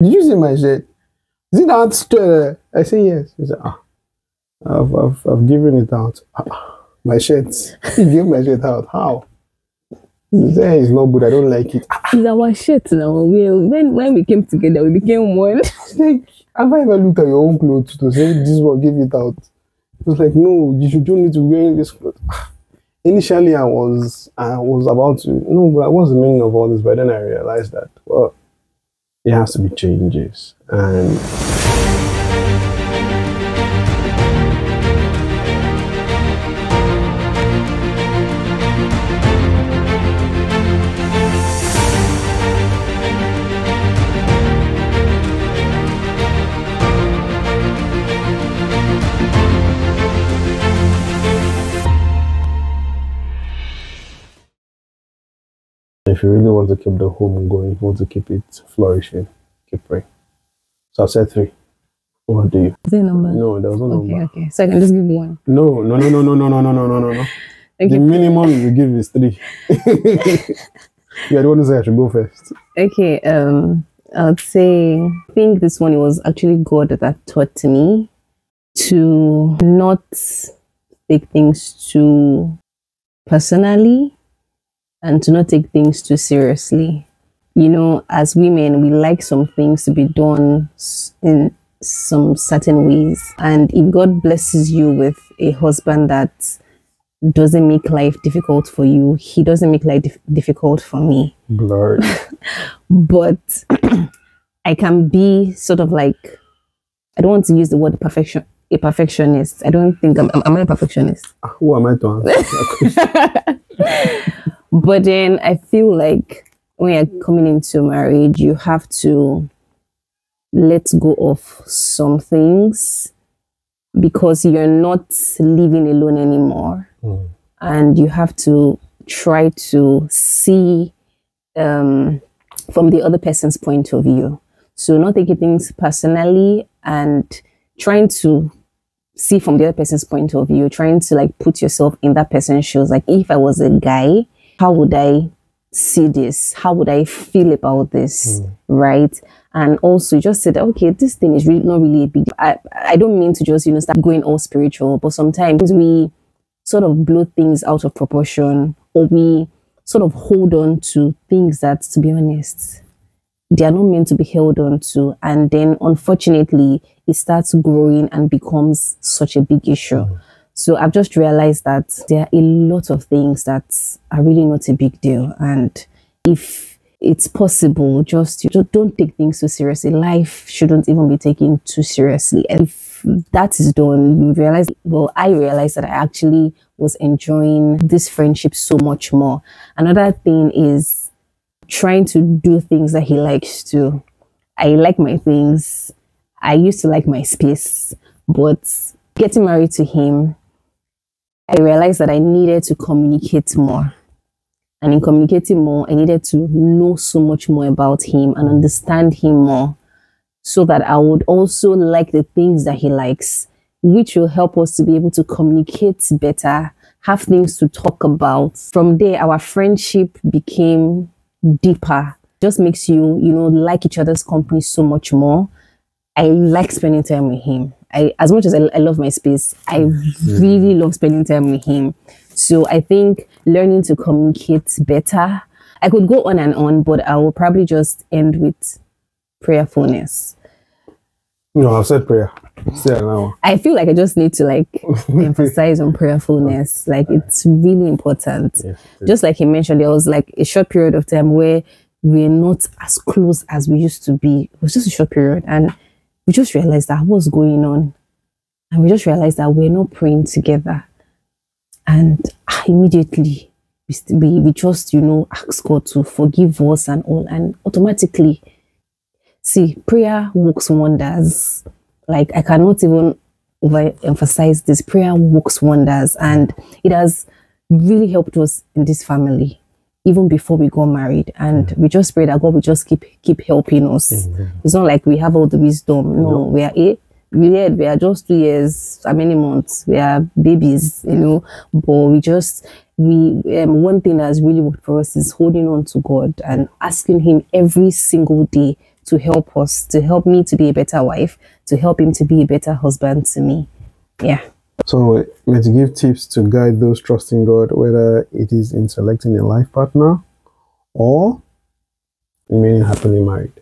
Did you see my shirt? Is it that straight? I say yes. He said, ah, I've, I've, I've given it out. Ah, my shirt. He gave my shirt out. How? He said it's not good. I don't like it. Ah, It's our shirt now. We, when, when we came together, we became one. Like, have I ever looked at your own clothes to say this one give it out? It was like, no, you should don't need to wear this clothes. Ah. Initially, I was I was about to no, but what's the meaning of all this? But then I realized that well, it has to be changes, and if you really want to keep the home going, if you want to keep it flourishing, keep praying. So I said three. What do you? Is there a number? No, there was no Okay, number. okay. So I can just give one. No, no, no, no, no, no, no, no, no, no, no, no. The minimum you give is three. You're the one who said I should go first. Okay. Um, I would say I think this one it was actually God that taught me to not take things too personally and to not take things too seriously. You know, as women, we like some things to be done in some certain ways. And if God blesses you with a husband that doesn't make life difficult for you, he doesn't make life dif- difficult for me Blurred. but I can be sort of like I don't want to use the word perfection a perfectionist. I don't think I'm am I a perfectionist. Who am I to answer that question? But then I feel like when you're coming into marriage, you have to let go of some things because you're not living alone anymore. Mm. And you have to try to see um, from the other person's point of view. So not taking things personally and trying to see from the other person's point of view, trying to like put yourself in that person's shoes. Like if I was a guy, how would I see this? How would I feel about this? Hmm. Right. And also you just said, okay, this thing is really not really a big. I, I don't mean to just, you know, start going all spiritual, but sometimes we sort of blow things out of proportion or we sort of hold on to things that, to be honest, they are not meant to be held on to. And then unfortunately, it starts growing and becomes such a big issue. Hmm. So I've just realized that there are a lot of things that are really not a big deal. And if it's possible, just you don't take things so seriously. Life shouldn't even be taken too seriously. And if that is done, you realize, well, I realized that I actually was enjoying this friendship so much more. Another thing is trying to do things that he likes to. I like my things. I used to like my space, but getting married to him, I realized that I needed to communicate more. And in communicating more, I needed to know so much more about him and understand him more so that I would also like the things that he likes, which will help us to be able to communicate better, have things to talk about. From there, our friendship became deeper. Just makes you, you know, like each other's company so much more. I like spending time with him. I, as much as I, I love my space, I really love spending time with him. So I think learning to communicate better. I could go on and on, but I will probably just end with prayerfulness. No, I've said prayer. It now. I feel like I just need to like emphasize on prayerfulness. Like it's really important. Yes, Just like he mentioned, there was like a short period of time where we're not as close as we used to be. It was just a short period, and we just realized that what's going on, and we just realized that we're not praying together. And ah, immediately we, we just you know ask God to forgive us and all, and automatically, see prayer works wonders. Like I cannot even overemphasize this. Prayer works wonders, and it has really helped us in this family even before we got married. And we just pray that god will just keep keep helping us. It's not like we have all the wisdom. No we are eight we are, we are just two years how many months? We are babies you know. But we just we um, one thing that's really worked for us is holding on to god and asking him every single day to help us, to help me to be a better wife, to help him to be a better husband to me. Yeah. So, to give tips to guide those trusting God, whether it is in selecting a life partner or remaining happily married.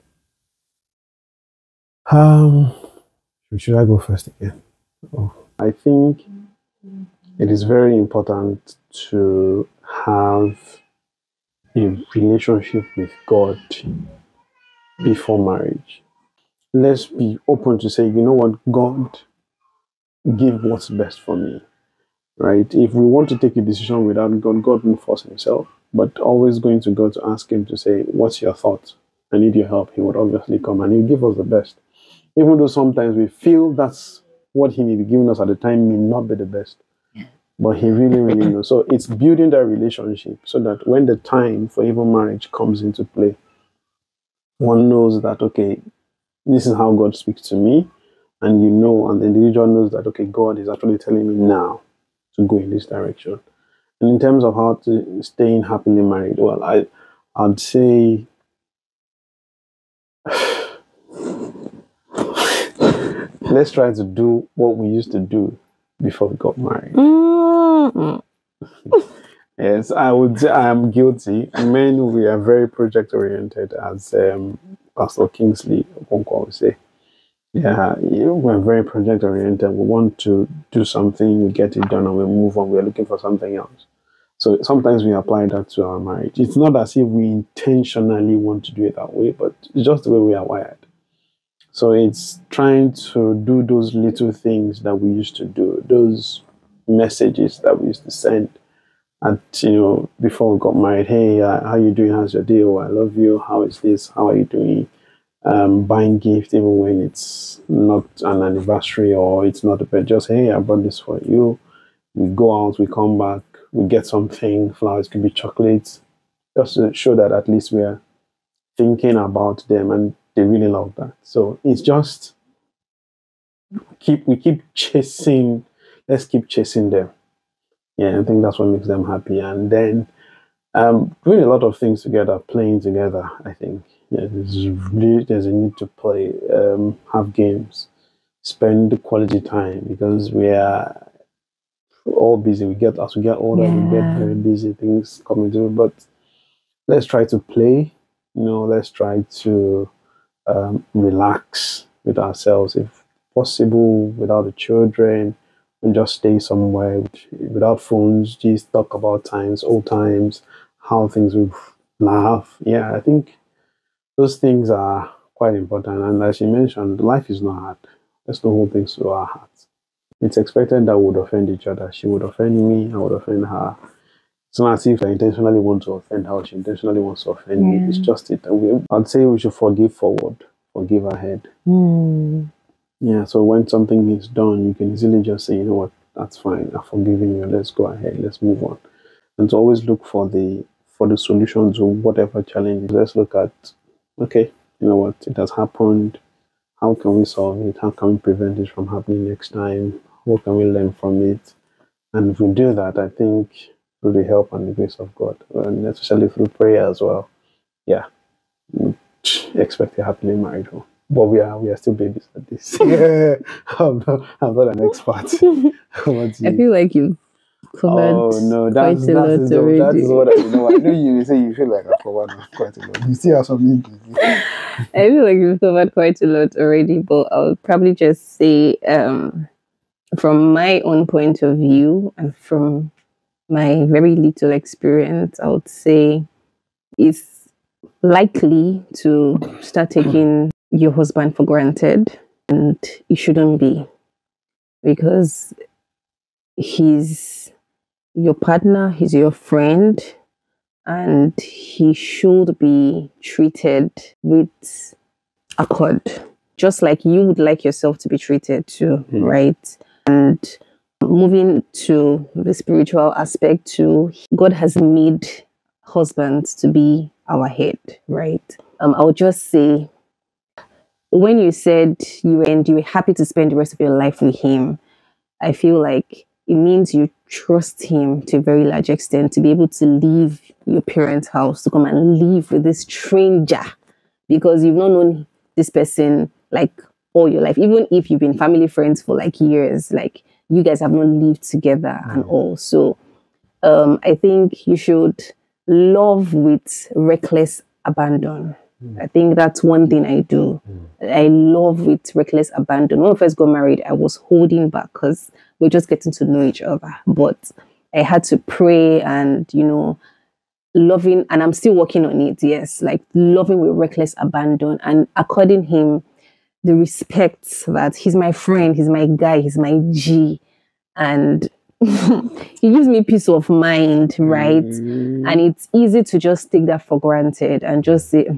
Um, should I go first again? Oh, I think it is very important to have a relationship with God before marriage. Let's be open to say, you know what, God, give what's best for me. Right? If we want to take a decision without God, God will force himself, but always going to God to ask him to say, What's your thought? I need your help. He would obviously come and he'll give us the best. Even though sometimes we feel that's what he may be giving us at the time may not be the best. But he really, really knows. So it's building that relationship so that when the time for even marriage comes into play, one knows that, okay, this is how God speaks to me. And you know, and the individual knows that, okay, God is actually telling me now to go in this direction. And in terms of how to staying happily married, well, I, I'd say let's try to do what we used to do before we got married. Mm-mm. Yes, I would say I am guilty. Men, we are very project oriented, as um, Pastor Kingsley Okonkwo would say. Yeah, we're very project oriented. We want to do something, we get it done, and we move on. We're looking for something else. So sometimes we apply that to our marriage. It's not as if we intentionally want to do it that way, but it's just the way we are wired. So it's trying to do those little things that we used to do, those messages that we used to send And you know before we got married. Hey, uh, how you doing? How's your day? Oh, I love you. How is this? How are you doing? Um, buying gift even when it's not an anniversary or it's not a bit. Just hey, I bought this for you. We go out, we come back, we get something. Flowers could be chocolates, just to show that at least we are thinking about them and they really love that. So it's just keep we keep chasing. Let's keep chasing them. Yeah, I think that's what makes them happy. And then um, doing a lot of things together, playing together. I think yeah, there's really there's a need to play, um, have games, spend quality time because we are all busy. We get as we get older, we get very busy. Things coming through, but let's try to play. You know, let's try to um, relax with ourselves if possible without the children and just stay somewhere without phones just talk about times old times how things would laugh yeah i think those things are quite important and as she mentioned life is not hard let's not hold things to our hearts it's expected that we would offend each other she would offend me i would offend her it's not as if I intentionally want to offend her, she intentionally wants to offend me. It's just it. We, I'd say we should forgive forward, forgive ahead. Mm. Yeah, so when something is done, you can easily just say, you know what, that's fine. I've forgiven you. Let's go ahead. Let's move on. And to always look for the for the solution to whatever challenge. Let's look at, okay, you know what, it has happened. How can we solve it? How can we prevent it from happening next time? What can we learn from it? And if we do that, I think through the help and the grace of God, and especially through prayer as well, yeah, we mm, expect a happily married home. But we are we are still babies at this. yeah, I'm not, I'm not an expert. I feel like you've covered Oh no, quite that's a lot that's already. is what I you know. I know you say you feel like I've covered quite a lot. You still have something to do. I feel like you've covered quite a lot already, but I'll probably just say, um, from my own point of view and from my very little experience, I would say it's likely to start taking your husband for granted, and it shouldn't be because he's your partner, he's your friend, and he should be treated with accord, just like you would like yourself to be treated too, Mhm. right? And moving to the spiritual aspect too, God has made husbands to be our head, right? Um, I'll just say when you said you were and you were happy to spend the rest of your life with him, I feel like it means you trust him to a very large extent to be able to leave your parents' house to come and live with this stranger because you've not known this person like all your life, even if you've been family friends for like years, like you guys have not lived together and mm. all. So um, I think you should love with reckless abandon. Mm. I think that's one thing I do. Mm. I love with reckless abandon. When I first got married, I was holding back because we're just getting to know each other. But I had to pray and, you know, loving, and I'm still working on it, yes, like loving with reckless abandon and according him the respect that he's my friend, he's my guy, he's my G. And he gives me peace of mind, right? Mm. And it's easy to just take that for granted and just say,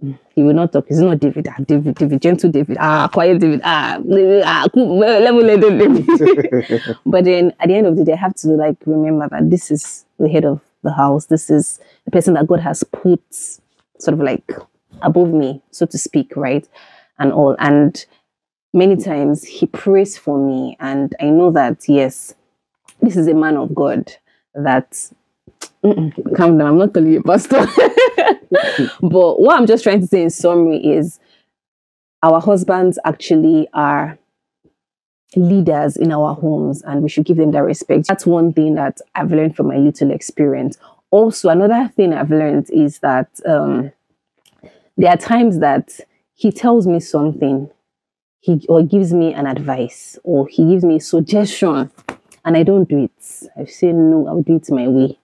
he will not talk. He's not David. Ah, David, David, gentle David. Ah, quiet David. Ah, ah, cool. level headed David. but then at the end of the day, I have to like remember that this is the head of the house. This is the person that God has put sort of like above me, so to speak, right? And all. And many times he prays for me. And I know that, yes, this is a man of God that calm down. I'm not calling you a pastor. but what I'm just trying to say in summary is our husbands actually are leaders in our homes and we should give them that respect. That's one thing that I've learned from my little experience. Also, another thing I've learned is that um, there are times that he tells me something he or gives me an advice or he gives me a suggestion and I don't do it. I say no, I'll do it my way.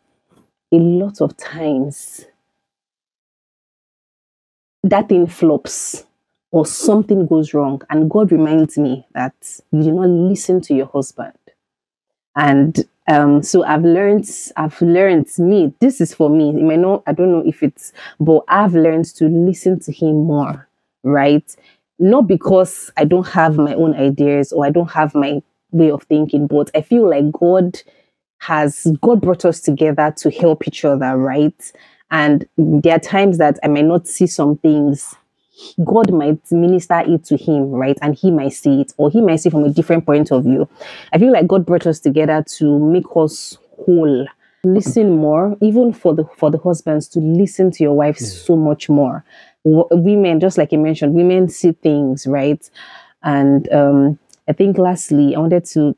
A lot of times that thing flops or something goes wrong and God reminds me that you did not listen to your husband. And um, so I've learned, I've learned me, this is for me. It may not, I don't know if it's, but I've learned to listen to him more, right? Not because I don't have my own ideas or I don't have my way of thinking, but I feel like God has God brought us together to help each other, right? And there are times that I might not see some things. God might minister it to him, right? And he might see it, or he might see from a different point of view. I feel like God brought us together to make us whole. Listen more, even for the for the husbands to listen to your wives so much more. W- women, just like you mentioned, women see things, right? And um, I think lastly, I wanted to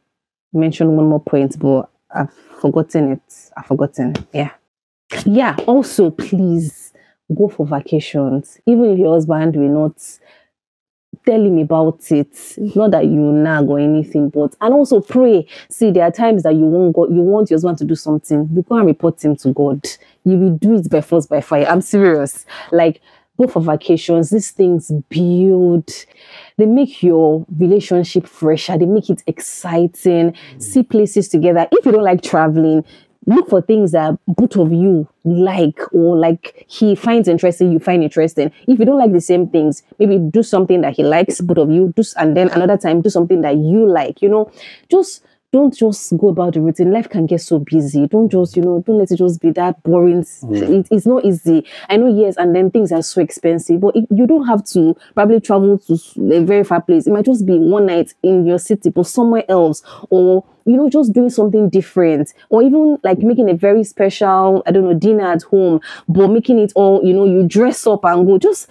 mention one more point, but I've forgotten it. I've forgotten. Yeah. Yeah. Also, please go for vacations. Even if your husband will not tell him about it. Not that you nag or anything, but and also pray. See, there are times that you want God, you want your husband to do something. You go and report him to God. You will do it by force, by fire. I'm serious. Like go for vacations. These things build, they make your relationship fresher, they make it exciting. Mm. See places together. If you don't like traveling, look for things that both of you like or like he finds interesting, you find interesting. If you don't like the same things, maybe do something that he likes, both of you, do and then another time do something that you like, you know, just don't just go about the routine. Life can get so busy. Don't just, you know, don't let it just be that boring. It, it's not easy. I know, yes, and then things are so expensive, but you don't have to probably travel to a very far place. It might just be one night in your city, but somewhere else, or you know, just doing something different, or even like making a very special, I don't know, dinner at home, but making it all, you know, you dress up and go. Just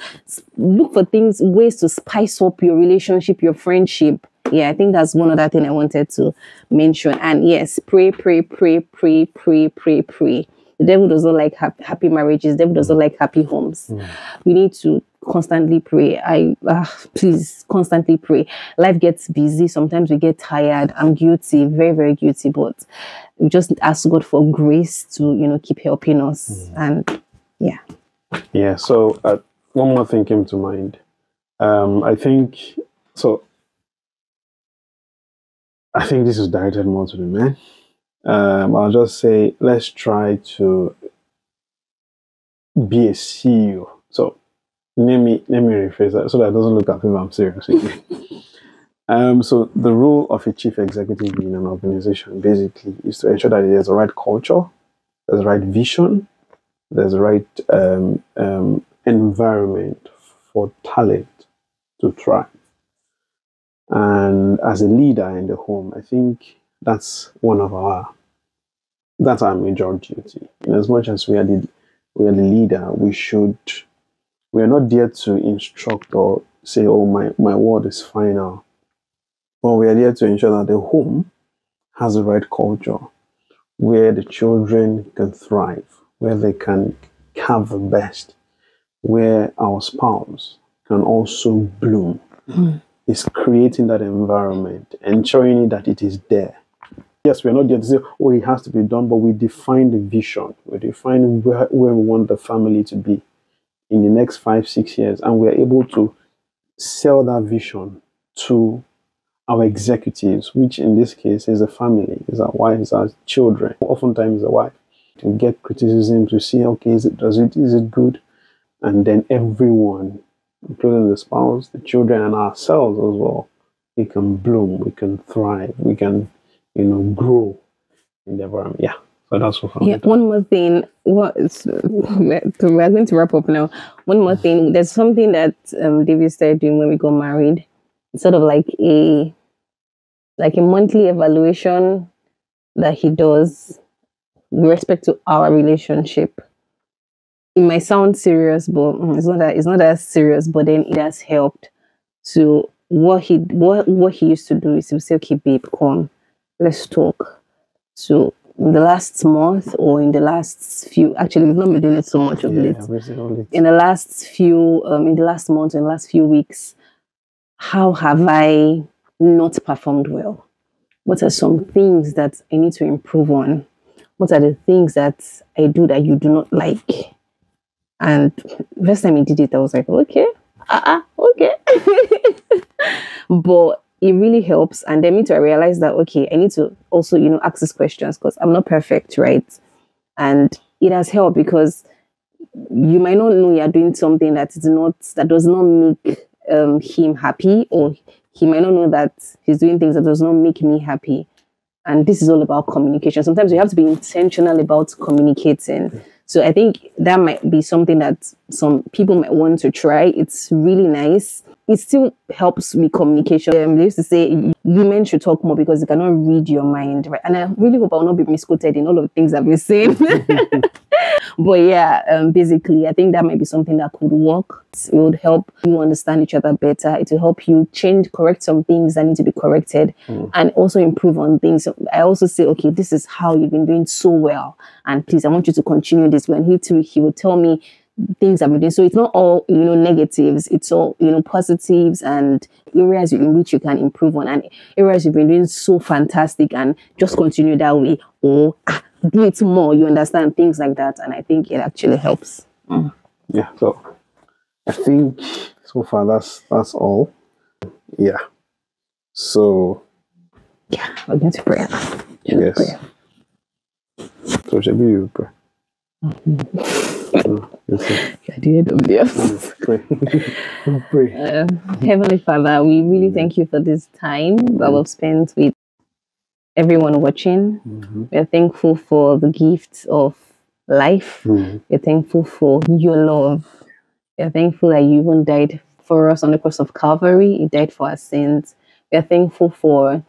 look for things, ways to spice up your relationship, your friendship yeah, I think that's one other thing I wanted to mention. And yes, pray, pray, pray, pray, pray, pray, pray. The devil doesn't like hap- happy marriages. The devil doesn't like happy homes. We need to constantly pray. I ah, please constantly pray. Life gets busy. Sometimes we get tired. I'm guilty, very, very guilty. But we just ask God for grace to you know keep helping us. And yeah, Yeah. So uh, one more thing came to mind. Um, I think so. I think this is directed more to the men. Um, I'll just say let's try to be a CEO. So let me let me rephrase that so that it doesn't look as if I'm serious. um, so the role of a chief executive in an organization basically is to ensure that there's the right culture, there's the right vision, there's the right um, um, environment for talent to thrive. And as a leader in the home, I think that's one of our that's our major duty. In as much as we are the we are the leader, we should We are not there to instruct or say, oh, my, my word is final. But we are there to ensure that the home has the right culture where the children can thrive, where they can have the best, where our spouse can also bloom. Hmm. It's creating that environment, ensuring that it is there. Yes, we're not there to say, oh, it has to be done, but we define the vision. We define where, where we want the family to be in the next five, six years, and we're able to sell that vision to our executives, which in this case is a family, is our wives, our children, oftentimes the wife. To get criticism to see, okay, is it does it is it good? And then everyone, including the spouse, the children, and ourselves as well, we can bloom, we can thrive, we can, you know, grow in the environment. Yeah. So that's what I'm Yeah, one more thing. What we're going to wrap up now. One more thing. There's something that um, David started doing when we got married. It's sort of like a like a monthly evaluation that he does with respect to our relationship. It might sound serious, but mm, it's not that it's not that serious. But then it has helped. So what he what what he used to do is he would say, "Okay, babe, come, let's talk." So in the last month or in the last few, actually, we've not been doing it so much of yeah, late in the last few um, in the last month in the last few weeks how have i not performed well what are some things that i need to improve on what are the things that i do that you do not like and first time he did it i was like okay uh-uh, okay. But it really helps. And then me too i realized that okay i need to also you know ask these questions because i'm not perfect right? And it has helped because you might not know you're doing something that is not that does not make um, him happy or he might not know that he's doing things that does not make me happy. And this is all about communication. Sometimes you have to be intentional about communicating so i think that might be something that some people might want to try. It's really nice it still helps with communication. Um, they used to say women should talk more because they cannot read your mind, right? And I really hope I will not be misquoted in all of the things I've been saying. but yeah, um, basically, I think that might be something that could work. It would help you understand each other better. It will help you change, correct some things that need to be corrected, and also improve on things. So I also say, okay, this is how you've been doing so well, and please, I want you to continue this. When he too, he will tell me things I've been doing. So it's not all, you know, negatives. It's all, you know, positives and areas in which you can improve on and areas you've been doing so fantastic and just continue that way or ah, do it more. You understand things like that. And I think it actually helps. Yeah. So I think so far that's that's all. Yeah. So Yeah, we're going to pray. yes. Prayer. So shall we pray? Mm, You're the head of pray. pray. Heavenly Father, we really thank you for this time that we've spent with everyone watching. Mhm. We're thankful for the gifts of life. Mhm. We're thankful for your love. We're thankful that you even died for us on the cross of Calvary. You died for our sins. We're thankful for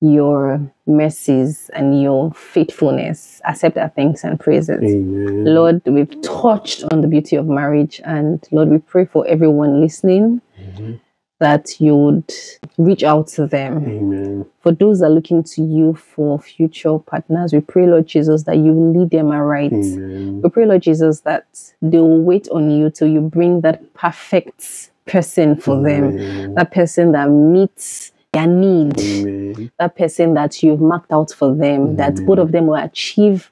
your mercies and your faithfulness. Accept our thanks and praises. Amen. Lord, we've touched on the beauty of marriage, and Lord, we pray for everyone listening Mhm. that you would reach out to them. Amen. For those that are looking to you for future partners, we pray, Lord Jesus, that you lead them aright. Amen. We pray, Lord Jesus, that they will wait on you till you bring that perfect person for them, that person that meets their need, Amen. that person that you've marked out for them, that both of them will achieve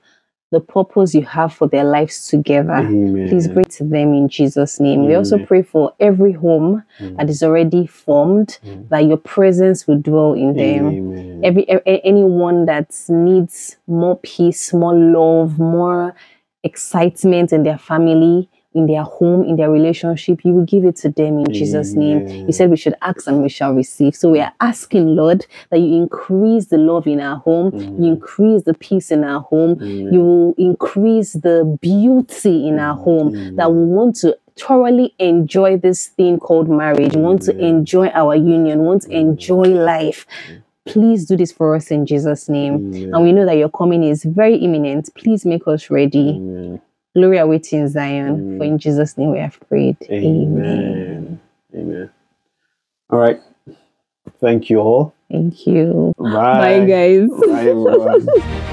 the purpose you have for their lives together. Amen. Please bring to them in Jesus' name. We also pray for every home mm. that is already formed, mm. that your presence will dwell in them. Amen. Every a- a- anyone that needs more peace, more love, more excitement in their family, in their home, in their relationship, you will give it to them in Jesus' name. You said we should ask and we shall receive. So we are asking, Lord, that you increase the love in our home, you increase the peace in our home, you will increase the beauty in our home, that we want to thoroughly enjoy this thing called marriage, we want to enjoy our union, we want to enjoy life. Please do this for us in Jesus' name. Amen. And we know that your coming is very imminent. Please make us ready. Amen. Glory awaits in Zion. Mm. For in Jesus' name we have prayed. Amen. Amen. All right. Thank you all. Thank you. Bye. Bye guys. Bye.